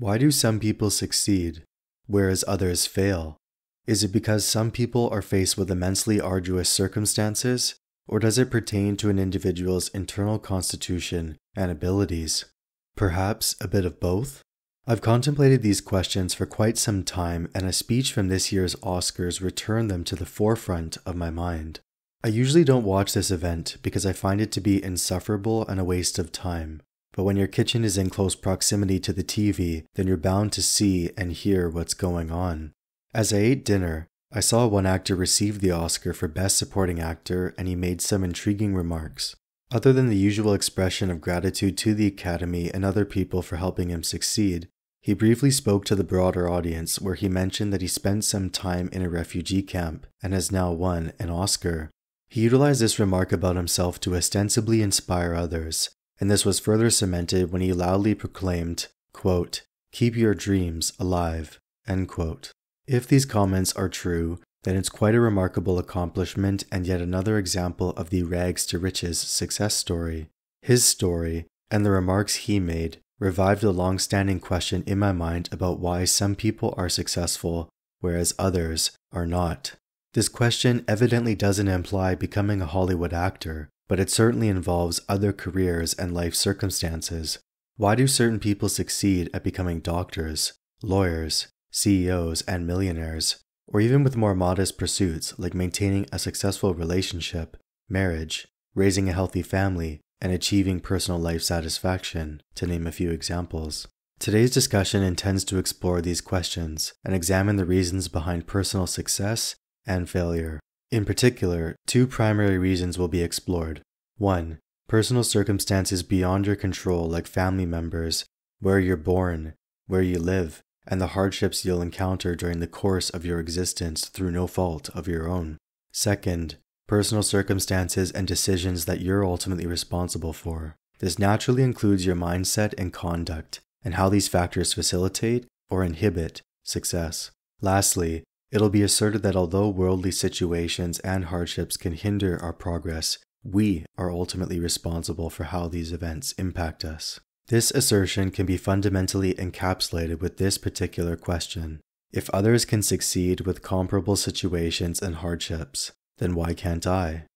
Why do some people succeed, whereas others fail? Is it because some people are faced with immensely arduous circumstances, or does it pertain to an individual's internal constitution and abilities? Perhaps a bit of both? I've contemplated these questions for quite some time, and a speech from this year's Oscars returned them to the forefront of my mind. I usually don't watch this event because I find it to be insufferable and a waste of time. But when your kitchen is in close proximity to the TV, then you're bound to see and hear what's going on. As I ate dinner, I saw one actor receive the Oscar for Best Supporting Actor and he made some intriguing remarks. Other than the usual expression of gratitude to the Academy and other people for helping him succeed, he briefly spoke to the broader audience where he mentioned that he spent some time in a refugee camp and has now won an Oscar. He utilized this remark about himself to ostensibly inspire others, and this was further cemented when he loudly proclaimed, quote, Keep your dreams alive. If these comments are true, then it's quite a remarkable accomplishment and yet another example of the rags to riches success story. His story, and the remarks he made, revived a long standing question in my mind about why some people are successful, whereas others are not. This question evidently doesn't imply becoming a Hollywood actor, but it certainly involves other careers and life circumstances. Why do certain people succeed at becoming doctors, lawyers, CEOs, and millionaires, or even with more modest pursuits like maintaining a successful relationship, marriage, raising a healthy family, and achieving personal life satisfaction, to name a few examples? Today's discussion intends to explore these questions and examine the reasons behind personal success and failure. In particular, two primary reasons will be explored. 1. Personal circumstances beyond your control, like family members, where you're born, where you live, and the hardships you'll encounter during the course of your existence through no fault of your own. Second, personal circumstances and decisions that you're ultimately responsible for. This naturally includes your mindset and conduct, and how these factors facilitate or inhibit success. Lastly, It'll be asserted that although worldly situations and hardships can hinder our progress, we are ultimately responsible for how these events impact us. This assertion can be fundamentally encapsulated with this particular question. If others can succeed with comparable situations and hardships, then why can't I?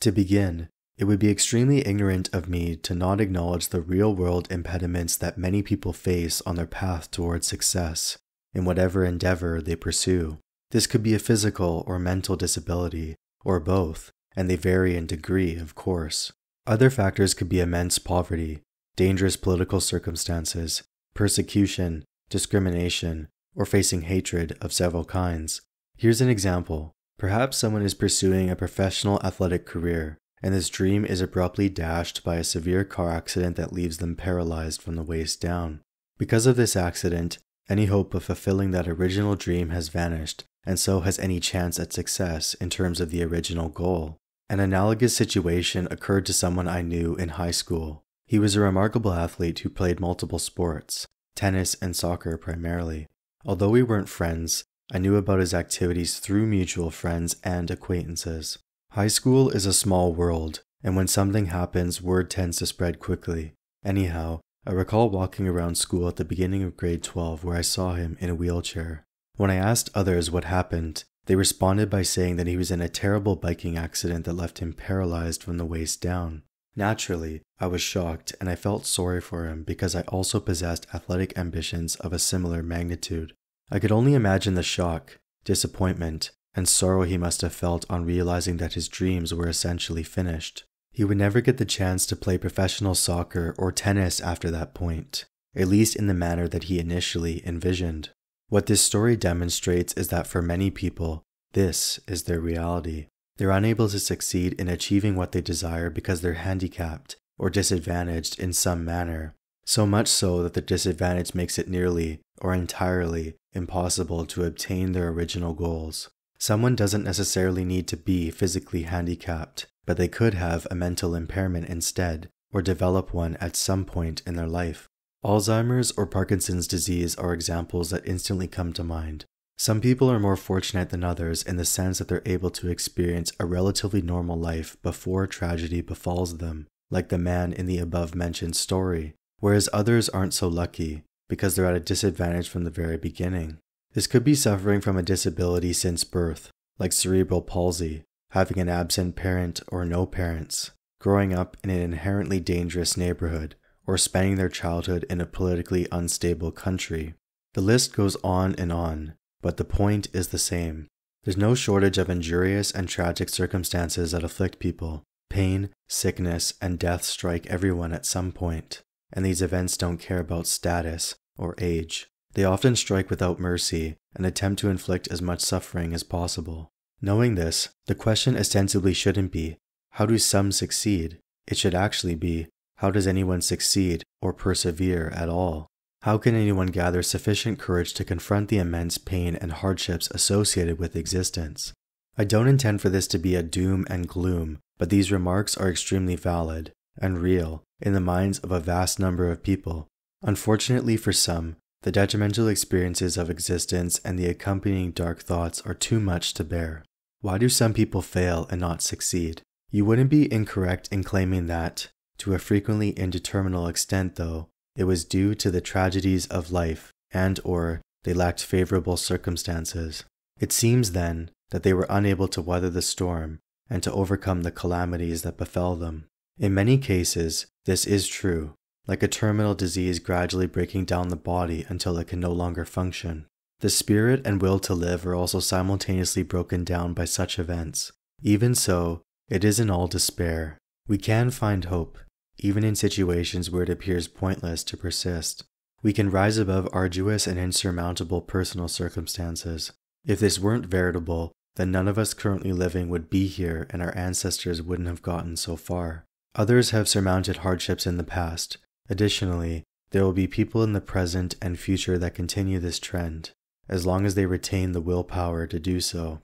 To begin, it would be extremely ignorant of me to not acknowledge the real world impediments that many people face on their path towards success in whatever endeavor they pursue. This could be a physical or mental disability, or both, and they vary in degree, of course. Other factors could be immense poverty, dangerous political circumstances, persecution, discrimination, or facing hatred of several kinds. Here's an example. Perhaps someone is pursuing a professional athletic career, and this dream is abruptly dashed by a severe car accident that leaves them paralyzed from the waist down. Because of this accident, any hope of fulfilling that original dream has vanished, and so has any chance at success in terms of the original goal. An analogous situation occurred to someone I knew in high school. He was a remarkable athlete who played multiple sports, tennis and soccer primarily. Although we weren't friends, I knew about his activities through mutual friends and acquaintances. High school is a small world, and when something happens, word tends to spread quickly. Anyhow, I recall walking around school at the beginning of grade 12 where I saw him in a wheelchair. When I asked others what happened, they responded by saying that he was in a terrible biking accident that left him paralyzed from the waist down. Naturally, I was shocked and I felt sorry for him because I also possessed athletic ambitions of a similar magnitude. I could only imagine the shock, disappointment, and sorrow he must have felt on realizing that his dreams were essentially finished. He would never get the chance to play professional soccer or tennis after that point, at least in the manner that he initially envisioned. What this story demonstrates is that for many people, this is their reality. They're unable to succeed in achieving what they desire because they're handicapped or disadvantaged in some manner, so much so that the disadvantage makes it nearly or entirely impossible to obtain their original goals. Someone doesn't necessarily need to be physically handicapped, but they could have a mental impairment instead, or develop one at some point in their life. Alzheimer's or Parkinson's disease are examples that instantly come to mind. Some people are more fortunate than others in the sense that they're able to experience a relatively normal life before tragedy befalls them, like the man in the above mentioned story, whereas others aren't so lucky, because they're at a disadvantage from the very beginning. This could be suffering from a disability since birth, like cerebral palsy, having an absent parent or no parents, growing up in an inherently dangerous neighborhood, or spending their childhood in a politically unstable country. The list goes on and on, but the point is the same. There's no shortage of injurious and tragic circumstances that afflict people. Pain, sickness, and death strike everyone at some point, and these events don't care about status or age. They often strike without mercy and attempt to inflict as much suffering as possible. Knowing this, the question ostensibly shouldn't be, how do some succeed? It should actually be, how does anyone succeed or persevere at all? How can anyone gather sufficient courage to confront the immense pain and hardships associated with existence? I don't intend for this to be a doom and gloom, but these remarks are extremely valid and real in the minds of a vast number of people. Unfortunately for some, the detrimental experiences of existence and the accompanying dark thoughts are too much to bear. Why do some people fail and not succeed? You wouldn't be incorrect in claiming that, to a frequently indeterminate extent though, it was due to the tragedies of life and or they lacked favorable circumstances. It seems then that they were unable to weather the storm and to overcome the calamities that befell them. In many cases, this is true, like a terminal disease gradually breaking down the body until it can no longer function. The spirit and will to live are also simultaneously broken down by such events. Even so, it isn't all despair. We can find hope, even in situations where it appears pointless to persist. We can rise above arduous and insurmountable personal circumstances. If this weren't veritable, then none of us currently living would be here and our ancestors wouldn't have gotten so far. Others have surmounted hardships in the past. Additionally, there will be people in the present and future that continue this trend, as long as they retain the willpower to do so.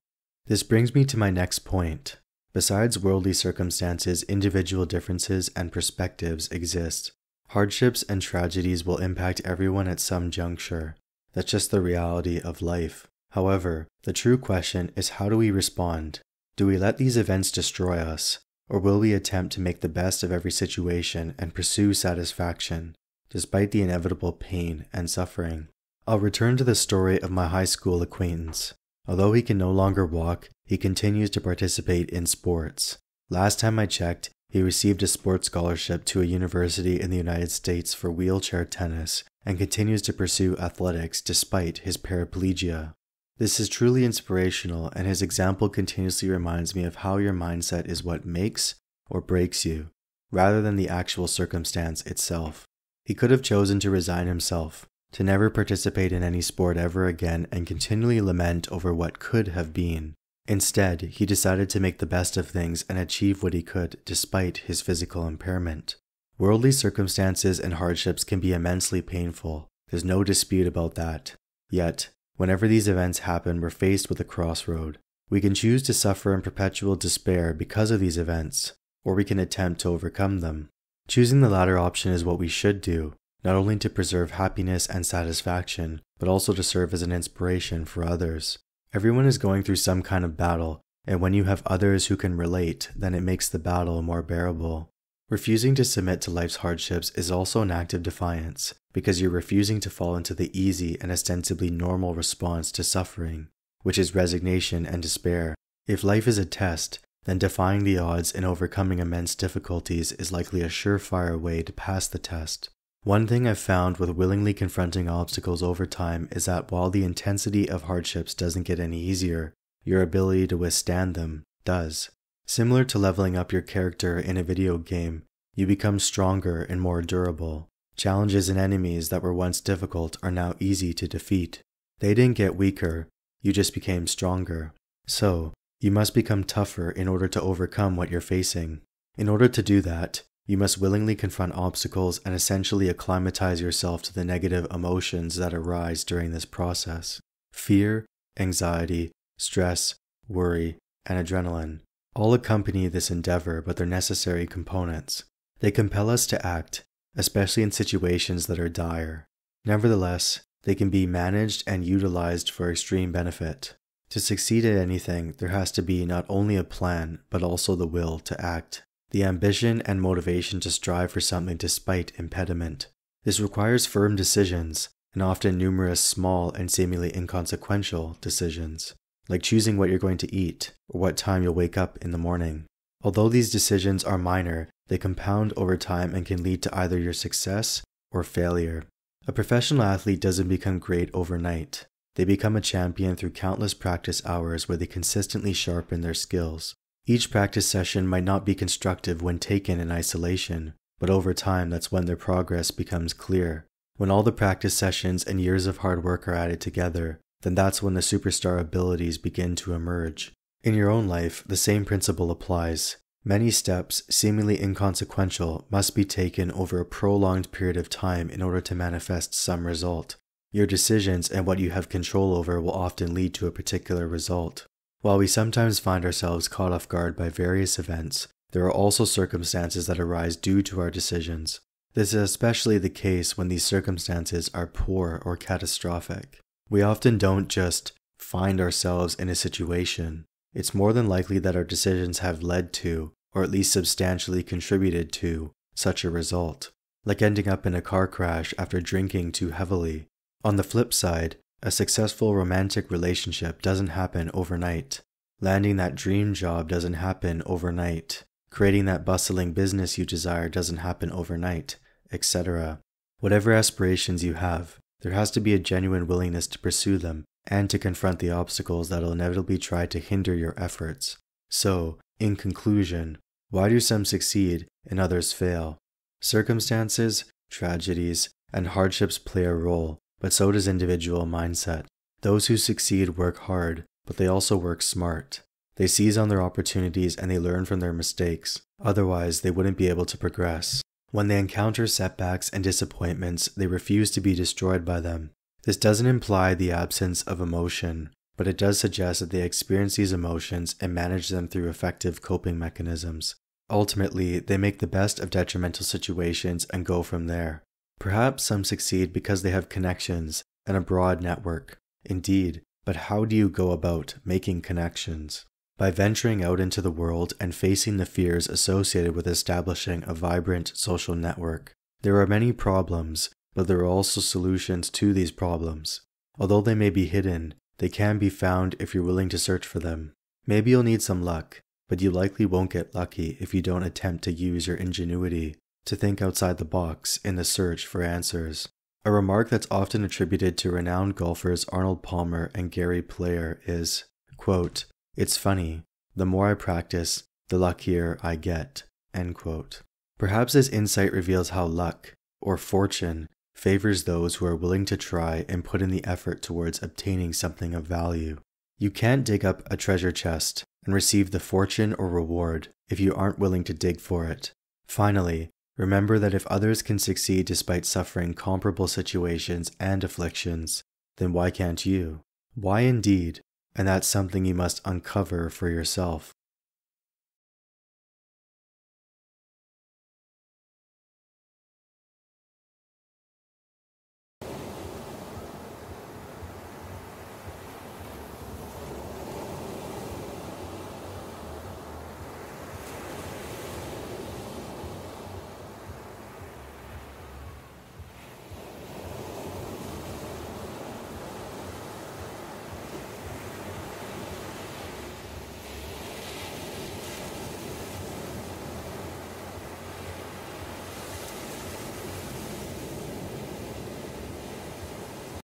This brings me to my next point. Besides worldly circumstances, individual differences and perspectives exist. Hardships and tragedies will impact everyone at some juncture. That's just the reality of life. However, the true question is how do we respond? Do we let these events destroy us, or will we attempt to make the best of every situation and pursue satisfaction, despite the inevitable pain and suffering? I'll return to the story of my high school acquaintance. Although he can no longer walk, he continues to participate in sports. Last time I checked, he received a sports scholarship to a university in the United States for wheelchair tennis and continues to pursue athletics despite his paraplegia. This is truly inspirational, and his example continuously reminds me of how your mindset is what makes or breaks you, rather than the actual circumstance itself. He could have chosen to resign himself, to never participate in any sport ever again and continually lament over what could have been. Instead, he decided to make the best of things and achieve what he could despite his physical impairment. Worldly circumstances and hardships can be immensely painful. There's no dispute about that. Yet, whenever these events happen, we're faced with a crossroad. We can choose to suffer in perpetual despair because of these events, or we can attempt to overcome them. Choosing the latter option is what we should do, not only to preserve happiness and satisfaction, but also to serve as an inspiration for others. Everyone is going through some kind of battle, and when you have others who can relate, then it makes the battle more bearable. Refusing to submit to life's hardships is also an act of defiance, because you're refusing to fall into the easy and ostensibly normal response to suffering, which is resignation and despair. If life is a test, then defying the odds and overcoming immense difficulties is likely a surefire way to pass the test. One thing I've found with willingly confronting obstacles over time is that while the intensity of hardships doesn't get any easier, your ability to withstand them does. Similar to leveling up your character in a video game, you become stronger and more durable. Challenges and enemies that were once difficult are now easy to defeat. They didn't get weaker, you just became stronger. So, you must become tougher in order to overcome what you're facing. In order to do that, you must willingly confront obstacles and essentially acclimatize yourself to the negative emotions that arise during this process. Fear, anxiety, stress, worry, and adrenaline all accompany this endeavor, but they're necessary components. They compel us to act, especially in situations that are dire. Nevertheless, they can be managed and utilized for extreme benefit. To succeed at anything, there has to be not only a plan, but also the will to act the ambition and motivation to strive for something despite impediment. This requires firm decisions, and often numerous small and seemingly inconsequential decisions, like choosing what you're going to eat or what time you'll wake up in the morning. Although these decisions are minor, they compound over time and can lead to either your success or failure. A professional athlete doesn't become great overnight. They become a champion through countless practice hours where they consistently sharpen their skills. Each practice session might not be constructive when taken in isolation, but over time that's when their progress becomes clear. When all the practice sessions and years of hard work are added together, then that's when the superstar abilities begin to emerge. In your own life, the same principle applies. Many steps, seemingly inconsequential, must be taken over a prolonged period of time in order to manifest some result. Your decisions and what you have control over will often lead to a particular result. While we sometimes find ourselves caught off guard by various events, there are also circumstances that arise due to our decisions. This is especially the case when these circumstances are poor or catastrophic. We often don't just find ourselves in a situation, it's more than likely that our decisions have led to, or at least substantially contributed to, such a result, like ending up in a car crash after drinking too heavily. On the flip side, a successful romantic relationship doesn't happen overnight. Landing that dream job doesn't happen overnight. Creating that bustling business you desire doesn't happen overnight, etc. Whatever aspirations you have, there has to be a genuine willingness to pursue them and to confront the obstacles that'll inevitably try to hinder your efforts. So, in conclusion, why do some succeed and others fail? Circumstances, tragedies, and hardships play a role, but so does individual mindset. Those who succeed work hard, but they also work smart. They seize on their opportunities and they learn from their mistakes. Otherwise, they wouldn't be able to progress. When they encounter setbacks and disappointments, they refuse to be destroyed by them. This doesn't imply the absence of emotion, but it does suggest that they experience these emotions and manage them through effective coping mechanisms. Ultimately, they make the best of detrimental situations and go from there. Perhaps some succeed because they have connections and a broad network. Indeed, but how do you go about making connections? By venturing out into the world and facing the fears associated with establishing a vibrant social network. There are many problems, but there are also solutions to these problems. Although they may be hidden, they can be found if you're willing to search for them. Maybe you'll need some luck, but you likely won't get lucky if you don't attempt to use your ingenuity to think outside the box in the search for answers. A remark that's often attributed to renowned golfers Arnold Palmer and Gary Player is, quote, It's funny, the more I practice, the luckier I get. End quote. Perhaps this insight reveals how luck, or fortune, favors those who are willing to try and put in the effort towards obtaining something of value. You can't dig up a treasure chest and receive the fortune or reward if you aren't willing to dig for it. Finally, remember that if others can succeed despite suffering comparable situations and afflictions, then why can't you? Why indeed? And that's something you must uncover for yourself.